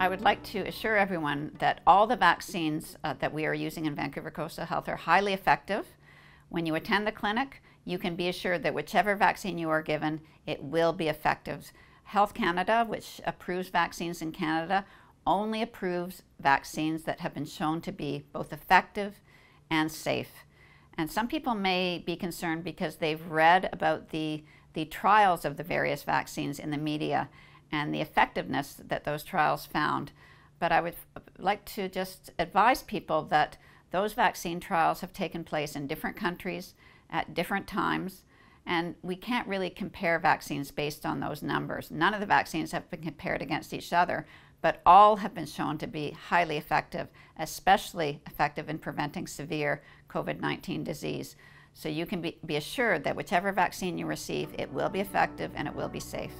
I would like to assure everyone that all the vaccines uh, that we are using in Vancouver Coastal Health are highly effective. When you attend the clinic, you can be assured that whichever vaccine you are given, it will be effective. Health Canada, which approves vaccines in Canada, only approves vaccines that have been shown to be both effective and safe. And some people may be concerned because they've read about the, the trials of the various vaccines in the media and the effectiveness that those trials found. But I would like to just advise people that those vaccine trials have taken place in different countries at different times, and we can't really compare vaccines based on those numbers. None of the vaccines have been compared against each other, but all have been shown to be highly effective, especially effective in preventing severe COVID 19 disease. So you can be, be assured that whichever vaccine you receive, it will be effective and it will be safe.